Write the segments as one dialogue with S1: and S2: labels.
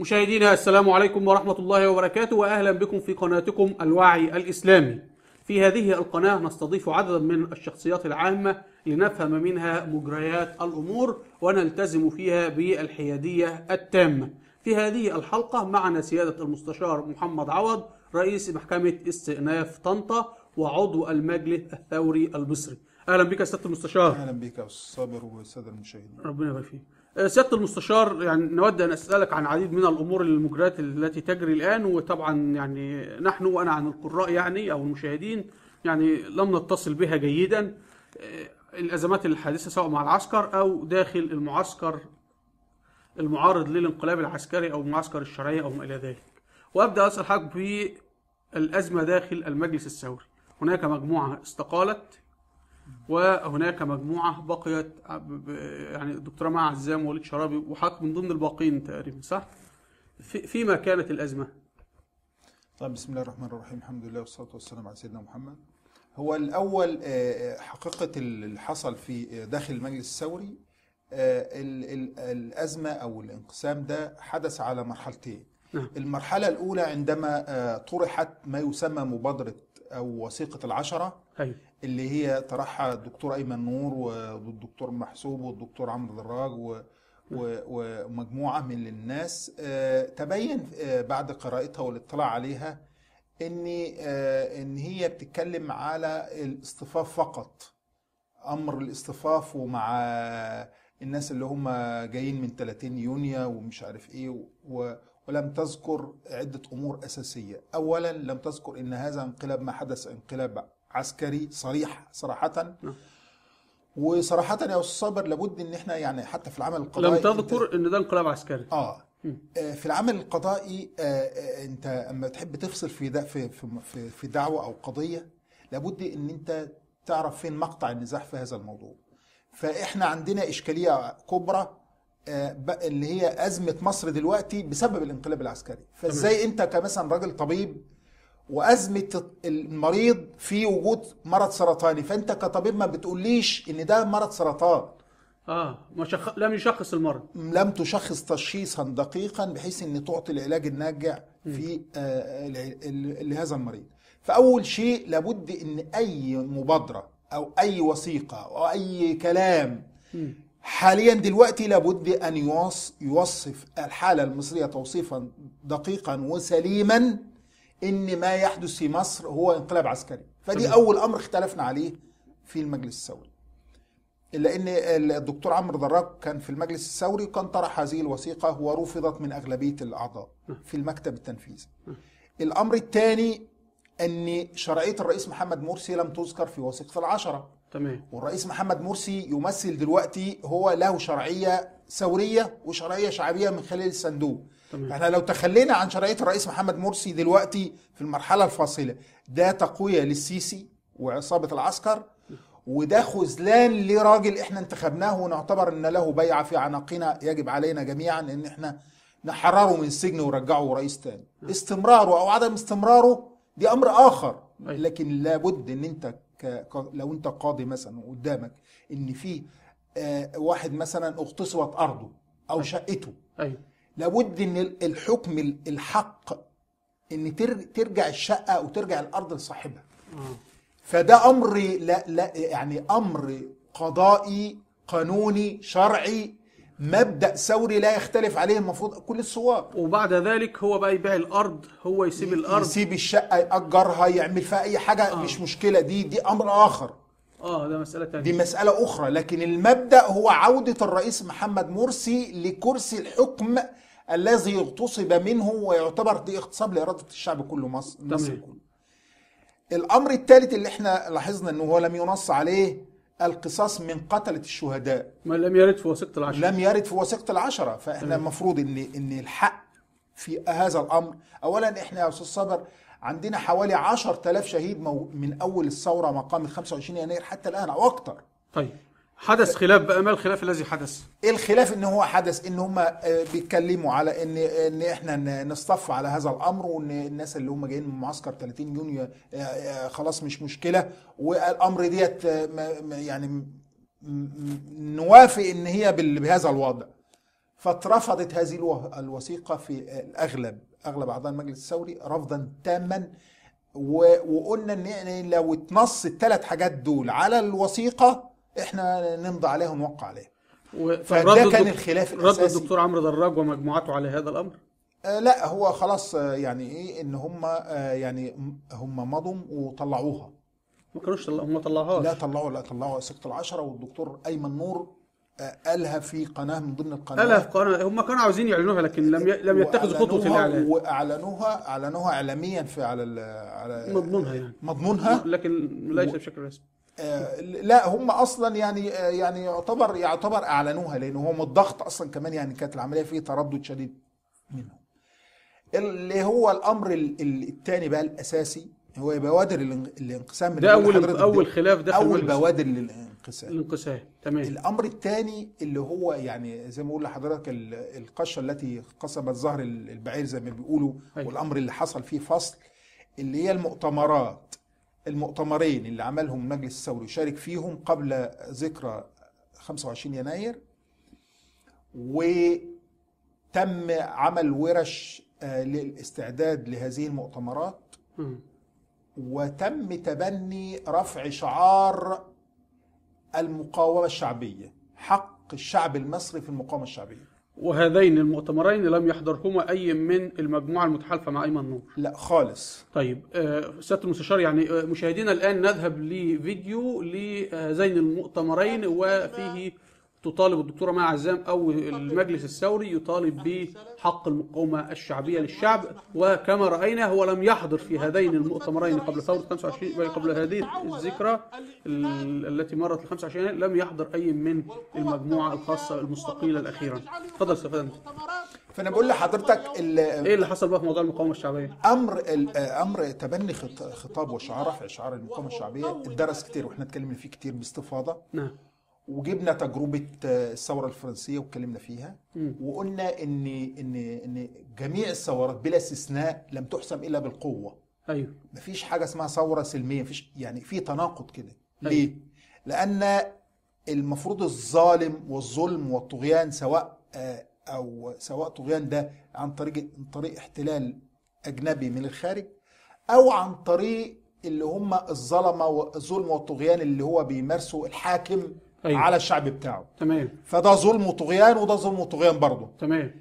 S1: مشاهدينا السلام عليكم ورحمة الله وبركاته وأهلا بكم في قناتكم الوعي الإسلامي. في هذه القناة نستضيف عددا من الشخصيات العامة لنفهم منها مجريات الأمور ونلتزم فيها بالحيادية التامة. في هذه الحلقة معنا سيادة المستشار محمد عوض رئيس محكمة استئناف طنطا وعضو المجلس الثوري المصري أهلا بك يا سيادة المستشار.
S2: أهلا بك يا أستاذ صابر والساده المشاهدين.
S1: ربنا يبارك فيك. آه، سيادة المستشار يعني نود أن أسألك عن عديد من الأمور المجريات التي تجري الآن وطبعا يعني نحن وأنا عن القراء يعني أو المشاهدين يعني لم نتصل بها جيدا آه، الأزمات الحادثة سواء مع العسكر أو داخل المعسكر المعارض للانقلاب العسكري أو المعسكر الشرعي أو ما إلى ذلك. وأبدأ أسأل حضرتك في الأزمة داخل المجلس الثوري. هناك مجموعة استقالت وهناك مجموعة بقيت يعني الدكتورة مع عزام ووليد شرابي وحضرتك من ضمن الباقين تقريبا صح؟ في فيما كانت الأزمة
S2: طيب بسم الله الرحمن الرحيم الحمد لله والصلاة والسلام على سيدنا محمد هو الأول آه، حقيقة اللي حصل في آه، داخل المجلس الثوري آه، ال- ال- الأزمة أو الانقسام ده حدث على مرحلتين
S1: نعم.
S2: المرحلة الأولى عندما آه، طرحت ما يسمى مبادرة أو وثيقة العشرة
S1: أيوة.
S2: اللي هي طرحها الدكتور أيمن نور والدكتور محسوب والدكتور عمرو دراج و ومجموعة من الناس. آه، تبين آه، بعد قراءتها والاطلاع عليها ان آه، إن هي بتتكلم على الاصطفاف فقط. أمر الاصطفاف ومع الناس اللي هم جايين من 30 يونيو ومش عارف إيه و ولم تذكر عدة أمور أساسية. أولا لم تذكر أن هذا انقلاب ما حدث انقلاب عسكري صريح صراحة.
S1: نعم.
S2: وصراحة يا أستاذ صابر لابد أن إحنا يعني حتى في العمل القضائي
S1: لم تذكر إن ده انقلاب عسكري. مم.
S2: آه، في العمل القضائي آه، آه، أنت أما تحب تفصل في دا في في في- دعوة أو قضية لابد إن أنت تعرف فين مقطع النزاع في هذا الموضوع. فإحنا عندنا إشكالية كبرى آه، اللي هي أزمة مصر دلوقتي بسبب الانقلاب العسكري. فإزاي أنت كمثلا راجل طبيب وأزمة المريض في وجود مرض سرطاني فأنت كطبيب ما بتقوليش إن ده مرض سرطان.
S1: آه ما شخ... لم يشخص المرض.
S2: لم تشخص تشخيصا دقيقا بحيث إن تعطي العلاج الناجع في آه، لهذا المريض. فأول شيء لابد إن أي مبادرة أو أي وثيقة أو أي كلام. حاليا دلوقتي لابد أن يوص يوصف الحالة المصرية توصيفا دقيقا وسليما إن ما يحدث في مصر هو انقلاب عسكري. فدي
S1: تمام.
S2: أول أمر اختلفنا عليه في المجلس الثوري لأن الدكتور عمرو دراج كان في المجلس الثوري وكان طرح هذه الوثيقة ورفضت من أغلبية الأعضاء في المكتب التنفيذي. الأمر الثاني إن شرعية الرئيس محمد مرسي لم تذكر في وثيقة العشرة.
S1: تمام.
S2: والرئيس محمد مرسي يمثل دلوقتي هو له شرعية ثورية وشرعية شعبية من خلال الصندوق.
S1: تمام.
S2: فاحنا لو تخلينا عن شرعية الرئيس محمد مرسي دلوقتي في المرحلة الفاصلة ده تقوية للسيسي وعصابة العسكر وده خذلان لراجل إحنا انتخبناه ونعتبر ان له بيعة في عناقنا يجب علينا جميعا ان إحنا نحرره من السجن ونرجعه رئيس تاني. استمراره أو عدم استمراره دي أمر آخر.
S1: أيوة.
S2: لكن لابد إن أنت لو انت قاضي مثلا قدامك إن في آه، واحد مثلا اغتصبت أرضه أو شقته
S1: أيوة.
S2: لابد إن ال- الحكم ال- الحق إن تر- ترجع الشقة أو ترجع الأرض لصاحبها. فده أمر لا لا يعني أمر قضائي قانوني شرعي مبدأ ثوري لا يختلف عليه المفروض كل الثوار.
S1: وبعد ذلك هو بقى يبيع الأرض هو يسيب الأرض.
S2: يسيب الشقة يأجرها يعمل فيها أي حاجة
S1: آه.
S2: مش مشكلة دي دي أمر آخر.
S1: آه ده مسألة تانية.
S2: دي مسألة أخرى لكن المبدأ هو عودة الرئيس محمد مرسي لكرسي الحكم الذي اغتصب منه ويعتبر دي اغتصاب لإرادة الشعب كله مصر مصر. كله. الأمر الثالث اللي إحنا لاحظنا أنه هو لم ينص عليه القصاص من قتلة الشهداء.
S1: ما لم يرد في وثيقة العشرة.
S2: لم يرد في وثيقة العشرة. فإحنا
S1: تمام.
S2: المفروض إن إن الحق في هذا الأمر. اولا إحنا يا أستاذ صابر عندنا حوالي 10000 شهيد من أول الثورة ما قامت 25 يناير حتى الآن أو أكتر.
S1: طيب. حدث خلاف بقى ما الخلاف الذي حدث؟
S2: الخلاف إن هو حدث إن هم آه، بيتكلموا على إن إن إحنا نصطف على هذا الأمر وإن الناس اللي هم جايين من معسكر 30 يونيو آه، آه، خلاص مش مشكلة. والأمر ديت يعني نوافق إن هي بهذا الوضع. فاترفضت هذه الو- الوثيقة في الأغلب أغلب أعضاء المجلس الثوري رفضا تاما. وقلنا إن لو اتنص الثلاث حاجات دول على الوثيقة إحنا نمضي عليها ونوقع عليها فده كان الخلاف
S1: رد
S2: الأساسي.
S1: الدكتور عمرو دراج ومجموعته على هذا الأمر؟
S2: آه لا هو خلاص آه، يعني إيه إن هم آه يعني هم مضوا وطلعوها.
S1: ما كانوش هم طلعوهاش
S2: لا طلعوا لا طلعوا سكة العشرة والدكتور أيمن نور قالها في قناة من ضمن القنوات.
S1: قالها في قناة. هم كانوا عاوزين يعلنوها لكن لم. لم يتخذوا
S2: خطوة
S1: الإعلان.
S2: وأعلنوها أعلنوها اعلاميا في على على
S1: مضمونها يعني.
S2: مضمونها.
S1: لكن ليس بشكل رسمي.
S2: لا هم أصلا يعني آه، يعني يعتبر يعتبر أعلنوها لأن هم الضغط أصلا كمان يعني كانت العملية فيه تردد شديد منهم اللي هو الأمر الثاني بقى الأساسي هو بوادر الان- الانقسام
S1: ده
S2: أول
S1: اول
S2: ده.
S1: خلاف داخل أول
S2: بوادر للانقسام
S1: الانقسام تمام
S2: الأمر الثاني اللي هو يعني زي ما بقول لحضرتك ال- القشة التي قصبت ظهر ال- البعير زي ما بيقولوا
S1: أيوة.
S2: والأمر اللي حصل فيه فصل اللي هي المؤتمرات المؤتمرين اللي عملهم المجلس الثوري يشارك فيهم قبل ذكرى 25 يناير وتم عمل ورش آه، للاستعداد لهذه المؤتمرات. وتم تبني رفع شعار المقاومة الشعبية حق الشعب المصري في المقاومة الشعبية
S1: وهذين المؤتمرين لم يحضرهما أي من المجموعة المتحالفة مع ايمن نور.
S2: لا خالص.
S1: طيب آه، سيادة المستشار يعني آه، مشاهدينا الآن نذهب لفيديو لهذين المؤتمرين وفيه تطالب الدكتورة مع عزام أو المجلس الثوري يطالب بحق المقاومة الشعبية للشعب وكما رأينا هو لم يحضر في هذين المؤتمرين قبل ثورة 25 بل قبل هذه الذكرى ال- التي مرت ال 25 يناير لم يحضر أي من المجموعة الخاصة المستقيله الأخيرة. تفضل أستاذ فندم.
S2: فأنا بقول لحضرتك
S1: إيه اللي حصل بقى في موضوع المقاومة
S2: الشعبية؟ أمر أمر تبني خط- خطاب وشعار رفع شعار المقاومة الشعبية اتدرس كتير وإحنا اتكلمنا فيه كتير باستفاضة.
S1: نعم.
S2: وجبنا تجربة آه، الثورة الفرنسية واتكلمنا فيها. وقلنا إن إن إن جميع الثورات بلا استثناء لم تحسم إلا بالقوة
S1: أيوه
S2: مفيش حاجة اسمها ثورة سلمية مفيش يعني في تناقض كده
S1: أيوة.
S2: ليه لأن المفروض الظالم والظلم والطغيان سواء آه، أو سواء طغيان ده عن طريق عن طريق احتلال أجنبي من الخارج أو عن طريق اللي هم الظلمة والظلم والطغيان اللي هو بيمارسه الحاكم
S1: أيوة.
S2: على الشعب بتاعه.
S1: تمام.
S2: فده ظلم وطغيان وده ظلم وطغيان برضه.
S1: تمام.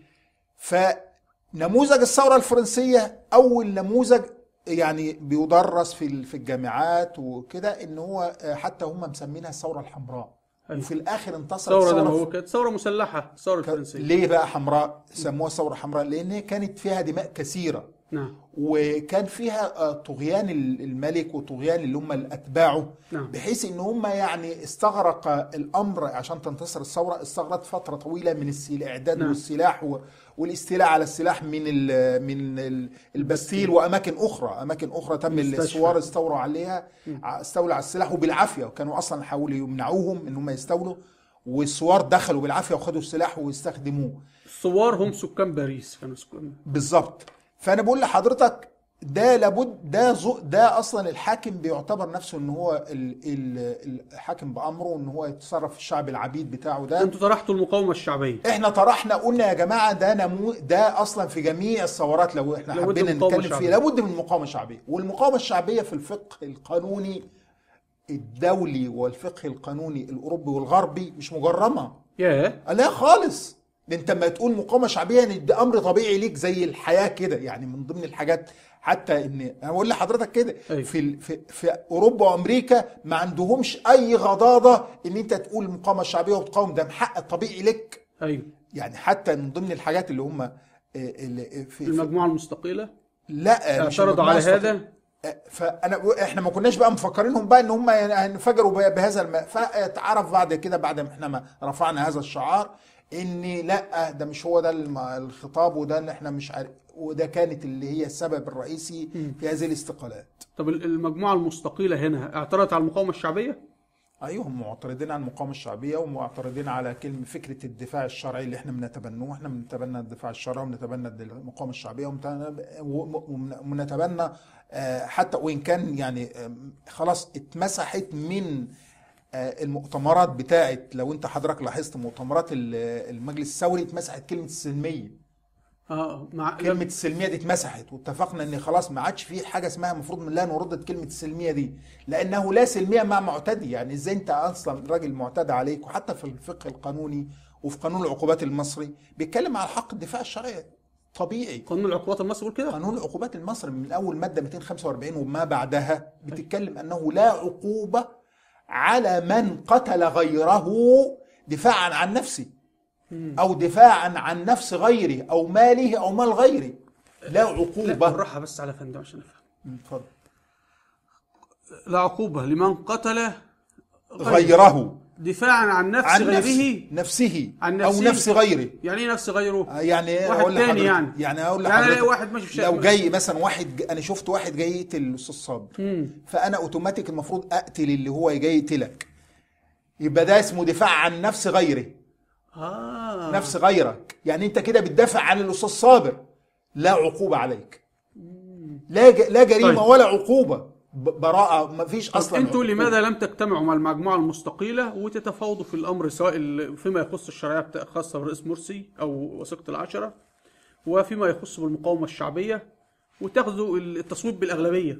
S2: فنموذج الثورة الفرنسية أول نموذج يعني بيدرس في في الجامعات وكده إن هو آه، حتى هم مسمينها الثورة الحمراء.
S1: أيوة.
S2: وفي الآخر انتصرت ثورة
S1: دمويه كانت ثورة مسلحة الثورة الفرنسية.
S2: ليه بقى حمراء؟ سموها ثورة حمراء لأن هي كانت فيها دماء كثيرة.
S1: نعم
S2: وكان فيها آه، طغيان ال- الملك وطغيان اللي هم اتباعه
S1: نعم.
S2: بحيث إن هم يعني استغرق الأمر عشان تنتصر الثورة استغرقت فترة طويلة من الاعداد
S1: نعم.
S2: والسلاح والاستيلاء على السلاح من ال من ال- البستيل وأماكن أخرى أماكن أخرى تم. الثوار استولوا عليها ع- استولوا على السلاح وبالعافية وكانوا أصلا حاولوا يمنعوهم إن هم يستولوا والثوار دخلوا بالعافية وخدوا السلاح واستخدموه
S1: الثوار هم سكان باريس كانوا سكان
S2: بالظبط فأنا بقول لحضرتك ده لابد ده زو ده أصلا الحاكم بيعتبر نفسه إن هو ال ال الحاكم بأمره إن هو يتصرف في الشعب العبيد بتاعه ده.
S1: أنتوا طرحتوا المقاومة الشعبية.
S2: إحنا طرحنا قلنا يا جماعة ده نمو ده أصلا في جميع الثورات لو
S1: إحنا
S2: حبينا نتكلم. فيه لابد من مقاومة شعبية. والمقاومة الشعبية في الفقه القانوني الدولي والفقه القانوني الأوروبي والغربي مش مجرمة.
S1: ياه.
S2: لا خالص. ده انت لما تقول مقاومة شعبية يعني ده أمر طبيعي ليك زي الحياة كده. يعني من ضمن الحاجات حتى إن أنا بقول لحضرتك كده
S1: أيوة.
S2: في ال- في في أوروبا وأمريكا ما عندهمش أي غضاضة إن أنت تقول المقاومه الشعبيه وتقاوم. ده حق طبيعي لك
S1: أيوه.
S2: يعني حتى من ضمن الحاجات اللي هم في في
S1: المجموعة المستقيله
S2: لا
S1: اعترضوا على هذا؟
S2: فأنا إحنا ما كناش بقى مفكرينهم بقى إن هم هينفجروا بهذا الماء فاتعرف بعد كده بعد ما إحنا ما رفعنا هذا الشعار. ان لا ده مش هو ده الخطاب وده اللي إحنا مش عارف وده كانت اللي هي السبب الرئيسي في هذه الاستقالات.
S1: طب ال- المجموعة المستقيلة هنا اعترضت على المقاومة الشعبية؟
S2: أيوه هم معترضين على المقاومة الشعبية ومعترضين على كلمة فكرة الدفاع الشرعي اللي إحنا بنتبنوه. إحنا بنتبنى الدفاع الشرعي وبنتبنى المقاومة الشعبية وبنتبنى آه، حتى وإن كان يعني خلاص اتمسحت من المؤتمرات بتاعت لو انت حضرتك لاحظت مؤتمرات ال- المجلس الثوري اتمسحت كلمة السلمية.
S1: آه مع
S2: كلمة السلمية دي اتمسحت واتفقنا ان خلاص ما عادش في حاجة اسمها المفروض من لا نردد كلمة السلمية دي لأنه لا سلمية مع معتدي. يعني إزاي انت أصلا راجل معتدى عليك؟ وحتى في الفقه القانوني وفي قانون العقوبات المصري بيتكلم على حق الدفاع الشرعي طبيعي.
S1: قانون العقوبات المصري بيقول كده؟
S2: قانون العقوبات المصري من أول مادة 245 وما بعدها بتتكلم أنه لا عقوبة على من قتل غيره دفاعا عن نفسه أو دفاعا عن نفس غيره أو ماله أو مال غيره. لا
S1: لا
S2: عقوبة.
S1: بالراحة بس على فندم عشان أفهم.
S2: اتفضل.
S1: لا عقوبة لمن قتل
S2: غيره.
S1: دفاعا عن نفس
S2: عن
S1: غيره
S2: نفسه نفسه
S1: عن
S2: أو
S1: نفسه.
S2: نفس غيره
S1: يعني إيه نفس غيره
S2: آه، يعني
S1: واحد تاني يعني.
S2: يعني أقول
S1: يعني
S2: لحضرتك
S1: ألاقي واحد ماشي في
S2: لو جاي مثلا واحد ج- أنا شفت واحد جاي يقتل الأستاذ صابر. فأنا أوتوماتيك المفروض أقتل اللي هو جاي يقتلك يبقى ده اسمه دفاع عن نفس غيره
S1: آه
S2: نفس غيرك يعني أنت كده بتدافع عن الأستاذ صابر لا عقوبة عليك لا ج... لا جريمة
S1: طيب.
S2: ولا عقوبة. براءة ما فيش
S1: أصلا
S2: أنتوا.
S1: لماذا لم تجتمعوا مع المجموعة المستقيلة وتتفاوضوا في الأمر سواء فيما يخص الشرعية الخاصه بالرئيس مرسي أو وثيقة العشرة وفيما يخص بالمقاومة الشعبية وتاخذوا التصويت بالأغلبية؟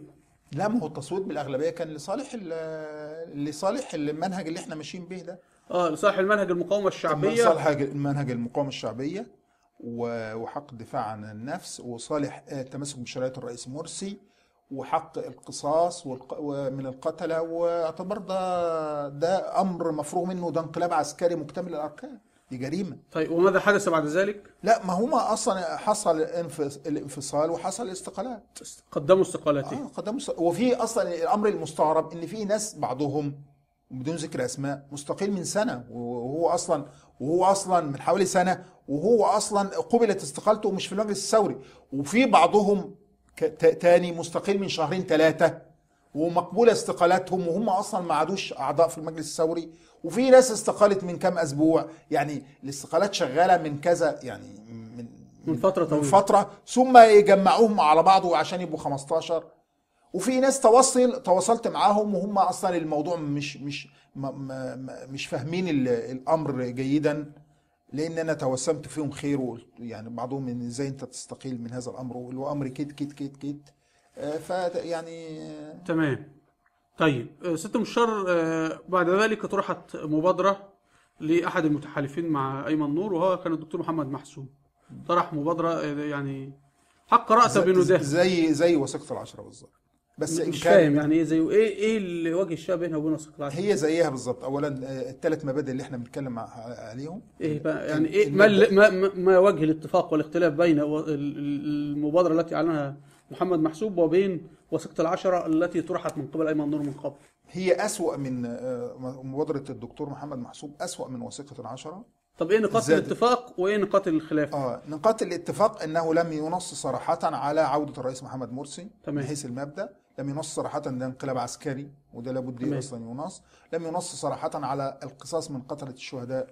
S2: لا ما هو التصويت بالأغلبية كان لصالح ال... لصالح المنهج اللي إحنا ماشيين به ده.
S1: آه لصالح المنهج المقاومة الشعبية.
S2: لصالح المنهج المقاومة الشعبية وحق الدفاع عن النفس وصالح آه، التمسك بشرعيه الرئيس مرسي وحق القصاص ومن القتله واعتبر ده ده أمر مفروغ منه ده انقلاب عسكري مكتمل الاركان دي جريمة.
S1: طيب وماذا حدث بعد ذلك؟
S2: لا ما هما أصلا حصل الانف- الانفصال وحصل الاستقالات
S1: قدموا استقالتهم
S2: آه قدموا است- وفي أصلا الأمر المستغرب إن في ناس بعضهم بدون ذكر أسماء مستقيل من سنة وهو أصلا وهو أصلا من حوالي سنة وهو أصلا قبلت استقالته مش في المجلس الثوري. وفي بعضهم تاني مستقيل من شهرين ثلاثة ومقبولة استقالاتهم وهم أصلا ما عادوش أعضاء في المجلس الثوري. وفي ناس استقالت من كام أسبوع. يعني الاستقالات شغالة من كذا يعني من
S1: من فترة
S2: من
S1: طويلة.
S2: فترة ثم يجمعوهم على بعض عشان يبقوا 15 وفي ناس تواصل تواصلت معاهم وهم أصلا الموضوع مش مش مش فاهمين ال- الأمر جيدا. لأن أنا توسمت فيهم خير يعني بعضهم ان إزاي أنت تستقيل من هذا الأمر والامر كيت كيت كيت كيت. آه، ف يعني
S1: تمام. طيب آه، ست مشار آه، بعد ذلك طرحت مبادرة لأحد المتحالفين مع أيمن نور وهو كان الدكتور محمد محسوب طرح مبادرة آه، يعني حق رأس بنداه
S2: زي زي وثيقة العشرة بالظبط. بس
S1: مش
S2: كان
S1: فاهم يعني إيه زي إيه إيه اللي وجه الشاب بينها وبين العشرة؟
S2: هي زيها بالظبط اولا آه، الثلاث مبادئ اللي إحنا بنتكلم عليهم
S1: إيه بقى يعني إيه ما, ما, ما- وجه الاتفاق والاختلاف بين و- ال- ال- المبادرة التي أعلنها محمد محسوب وبين وثيقة العشرة التي طرحت من قبل أيمن نور من قبل
S2: هي أسوأ من آه، مبادرة الدكتور محمد محسوب أسوأ من وثيقة العشرة
S1: طب إيه نقاط
S2: زاد.
S1: الاتفاق وإيه نقاط الخلاف؟
S2: آه نقاط الاتفاق أنه لم ينص صراحة على عودة الرئيس محمد مرسي
S1: تمام.
S2: من حيث المبدأ لم ينص صراحة ده انقلاب عسكري وده لابد. أصلا ينص. لم ينص صراحة على القصاص من قتلة الشهداء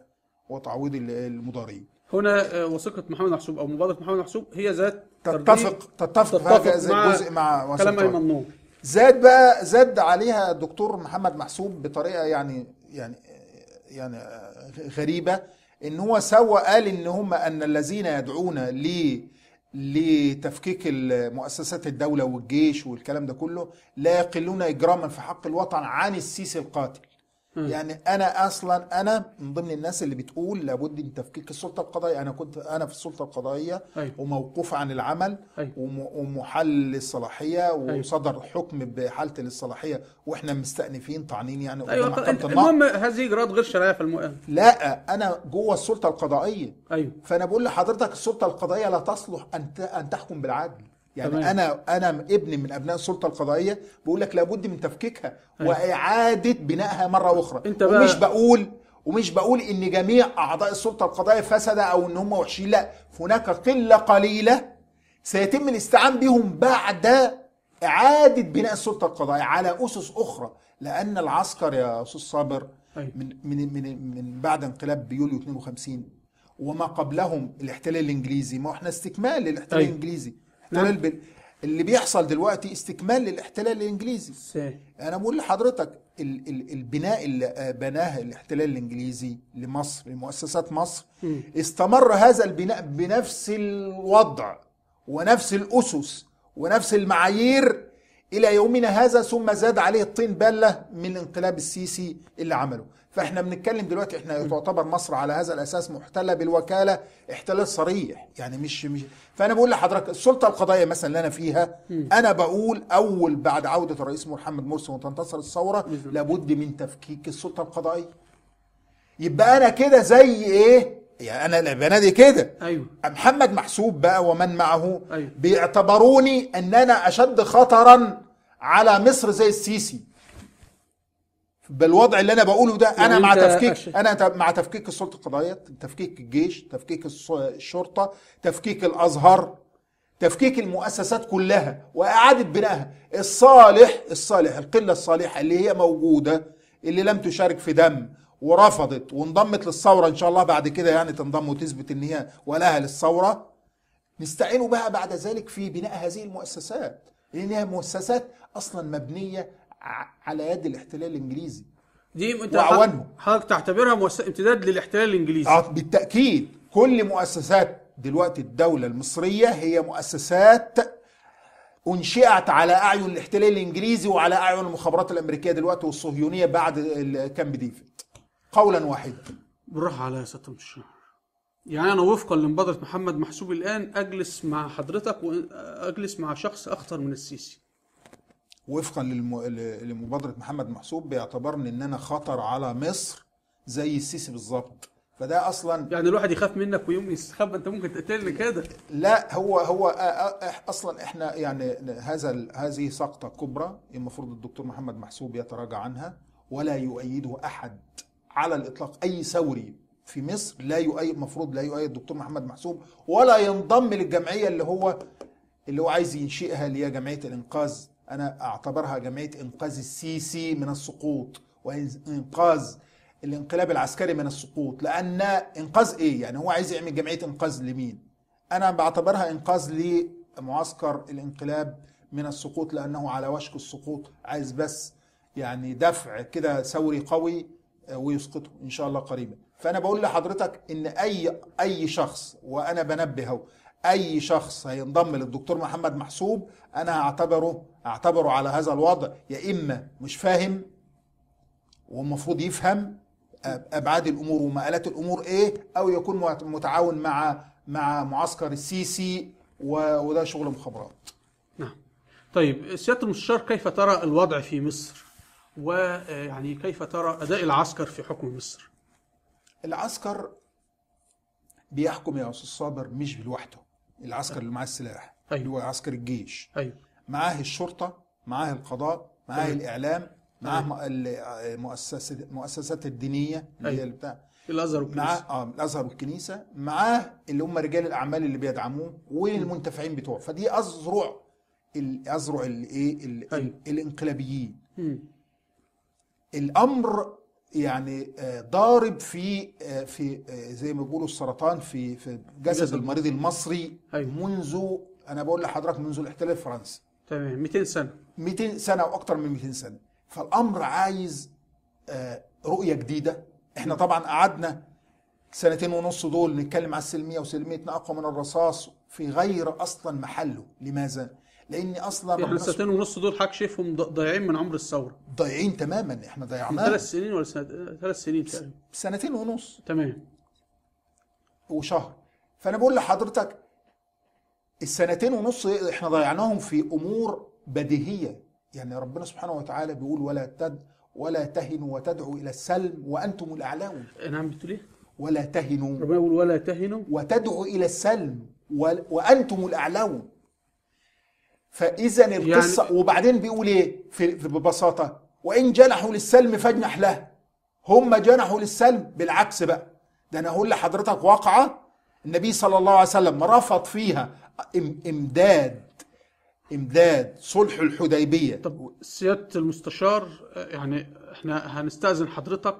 S2: وتعويض ال- المضارين
S1: هنا آه، وثيقة محمد محسوب أو مبادرة محمد محسوب هي ذات
S2: تتفق تتفق في هذا
S1: تتفق مع
S2: الجزء مع
S1: كلام أيمن نور
S2: زاد بقى زاد عليها الدكتور محمد محسوب بطريقة يعني يعني يعني غريبة إن هو سوى قال إن هم أن الذين يدعون ل لتفكيك مؤسسات الدولة والجيش والكلام ده كله لا يقلون إجراما في حق الوطن عن السيسي القاتل. يعني أنا أصلا أنا من ضمن الناس اللي بتقول لابد من تفكيك السلطة القضائية. أنا كنت أنا في السلطة القضائية
S1: أيوة.
S2: وموقوف عن العمل
S1: أيوة.
S2: وم- ومحل الصلاحية وصدر حكم بحالة الصلاحية وإحنا مستأنفين طعنين يعني محكمة
S1: انت
S2: النقض
S1: المهم هذه إجراءات غير شرعية في الم...
S2: لا أنا جوه السلطة القضائية.
S1: أيوه.
S2: فأنا بقول لحضرتك السلطة القضائية لا تصلح أن أن تحكم بالعدل. يعني
S1: تمام.
S2: أنا أنا ابن من أبناء السلطة القضائية بقول لك لابد من تفكيكها
S1: أيوة.
S2: وإعادة بنائها مرة أخرى
S1: أنت بقى-
S2: ومش بقول ومش بقول إن جميع أعضاء السلطة القضائية فسد أو إن هم وحشين لا هناك قلة قليلة سيتم الاستعان بهم بعد إعادة بناء السلطة القضائية على أسس أخرى لأن العسكر يا أستاذ صابر
S1: أيوة.
S2: من من من من بعد انقلاب يوليو 52 وما قبلهم الاحتلال الإنجليزي ما إحنا استكمال للاحتلال
S1: أيوة.
S2: الإنجليزي
S1: نعم.
S2: احتلال بال... اللي بيحصل دلوقتي استكمال للاحتلال الإنجليزي
S1: إزاي
S2: أنا بقول لحضرتك ال- ال- البناء اللي آه، بناه الاحتلال الإنجليزي لمصر لمؤسسات مصر
S1: مم.
S2: استمر هذا البناء بنفس الوضع ونفس الأسس ونفس المعايير إلى يومنا هذا ثم زاد عليه الطين بله من انقلاب السيسي اللي عمله. فإحنا بنتكلم دلوقتي إحنا تعتبر مصر على هذا الأساس محتلة بالوكالة احتلال صريح يعني مش مش فأنا بقول لحضرتك السلطة القضائية مثلا اللي أنا فيها أنا بقول أول بعد عودة الرئيس محمد مرسي وتنتصر الثورة لابد من تفكيك السلطة القضائية. يبقى أنا كده زي إيه؟ يعني أنا بنادي كده.
S1: أيوه.
S2: محمد محسوب بقى ومن معه
S1: أيوة.
S2: بيعتبروني أن أنا أشد خطرا على مصر زي السيسي. بالوضع اللي أنا بقوله ده
S1: يعني
S2: أنا مع
S1: أنت
S2: تفكيك أنا مع تفكيك السلطة القضائية تفكيك الجيش تفكيك الشرطة تفكيك الأزهر تفكيك المؤسسات كلها وإعادة بنائها. الصالح الصالح القلة الصالحة اللي هي موجودة اللي لم تشارك في دم ورفضت وانضمت للثورة إن شاء الله بعد كده يعني تنضم وتثبت إن هي ولها للثورة. نستعين بها بعد ذلك في بناء هذه المؤسسات. لأنها مؤسسات أصلا مبنية على يد الاحتلال الإنجليزي.
S1: دي انت. حضرتك تعتبرها امتداد للاحتلال الإنجليزي.
S2: آه، بالتأكيد. كل مؤسسات دلوقتي الدولة المصرية هي مؤسسات أنشئت على أعين الاحتلال الإنجليزي وعلى أعين المخابرات الأمريكية دلوقتي والصهيونية بعد كامب ديفيد. قولا واحدا.
S1: بالراحة على يا سياده يعني أنا وفقا لمبادرة محمد محسوب الآن أجلس مع حضرتك واجلس مع شخص أخطر من السيسي.
S2: وفقا للم... لمبادرة محمد محسوب بيعتبرني إن أنا خطر على مصر زي السيسي بالظبط. فده أصلا
S1: يعني الواحد يخاف منك ويوم يستخبى. أنت ممكن تقتلني كده.
S2: لا هو هو أصلا إحنا يعني هذا هذه سقطة كبرى المفروض الدكتور محمد محسوب يتراجع عنها ولا يؤيده أحد على الإطلاق أي ثوري في مصر لا يؤيد المفروض لا يؤيد الدكتور محمد محسوب ولا ينضم للجمعية اللي هو اللي هو عايز ينشئها اللي هي جمعية الإنقاذ. أنا أعتبرها جمعية إنقاذ السيسي من السقوط وإنقاذ الانقلاب العسكري من السقوط. لأن إنقاذ إيه؟ يعني هو عايز يعمل جمعية إنقاذ لمين؟ أنا بعتبرها إنقاذ لمعسكر الانقلاب من السقوط لأنه على وشك السقوط عايز بس يعني دفع كده ثوري قوي آه، ويسقطه إن شاء الله قريبا. فأنا بقول لحضرتك إن أي أي شخص وأنا بنبه أهو، أي شخص هينضم للدكتور محمد محسوب أنا هعتبره أعتبره على هذا الوضع يا إما مش فاهم والمفروض يفهم أبعاد الأمور ومآلات الأمور إيه أو يكون مت- متعاون مع مع معسكر السيسي وده شغل مخابرات.
S1: نعم. طيب سيادة المستشار كيف ترى الوضع في مصر؟ ويعني كيف ترى أداء العسكر في حكم مصر؟
S2: العسكر بيحكم يا أستاذ صابر مش لوحده العسكر اللي معاه السلاح
S1: أيوة.
S2: اللي هو عسكر الجيش
S1: أيوه
S2: معاه الشرطة معاه القضاء معاه
S1: تمام.
S2: الإعلام معاه مؤسسه المؤسسات الدينية اللي هي
S1: أيوة.
S2: اللي بتاع
S1: الازهر
S2: معاه
S1: والكنيسه
S2: آه الأزهر والكنيسة معاه اللي هم رجال الأعمال اللي بيدعموه والمنتفعين بتوعه فدي اذرع الاذرع الايه ال-
S1: أيوة. الإنقلابيين.
S2: الأمر يعني آه، ضارب في آه، في آه، زي ما بيقولوا السرطان في في جسد. المريض المصري
S1: أيوة.
S2: منذ أنا بقول لحضرتك منذ الاحتلال الفرنسي.
S1: تمام. 200 سنة.
S2: 200 سنة وأكثر من 200 سنة. فالأمر عايز رؤية جديدة. إحنا طبعا قعدنا سنتين ونص دول نتكلم على السلمية وسلميتنا أقوى من الرصاص في غير أصلا محله. لماذا؟ لأن
S1: أصلا
S2: إحنا
S1: السنتين ونص دول حضرتك شايفهم ضايعين من عمر الثورة.
S2: ضايعين تماما. إحنا
S1: من
S2: ضيعناه
S1: ثلاث سنين ولا ثلاث سنين تقريبا.
S2: سنتين ونص.
S1: تمام.
S2: وشهر. فأنا بقول لحضرتك السنتين ونص إحنا ضيعناهم في أمور بديهية. يعني ربنا سبحانه وتعالى بيقول ولا تد ولا تهنوا وتدعوا إلى السلم وأنتم الأعلون.
S1: نعم بتقول إيه؟
S2: ولا تهنوا.
S1: ربنا يقول ولا تهنوا.
S2: وتدعوا إلى السلم و- وأنتم الأعلون. فاذا القصة يعني وبعدين بيقول إيه؟ في ببساطة وإن جنحوا للسلم فاجنح له. هم جنحوا للسلم بالعكس بقى. ده أنا أقول لحضرتك واقعة. النبي صلى الله عليه وسلم رفض فيها إمداد إمداد صلح الحديبية.
S1: طب سيادة المستشار يعني إحنا هنستأذن حضرتك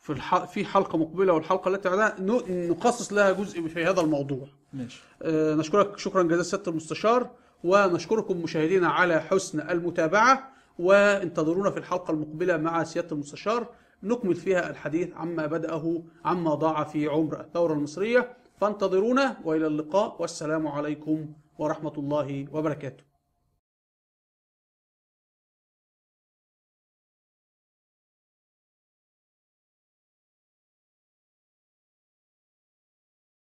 S1: في الح... في حلقة مقبلة والحلقة التي بعدها ن- نخصص لها جزء في هذا الموضوع.
S2: ماشي.
S1: آه، نشكرك شكرا جزيلا سيادة المستشار. ونشكركم مشاهدينا على حسن المتابعة وانتظرونا في الحلقة المقبلة مع سيادة المستشار. نكمل فيها الحديث عما بدأه عما ضاع في عمر الثورة المصرية. فانتظرونا وإلى اللقاء والسلام عليكم ورحمة الله وبركاته.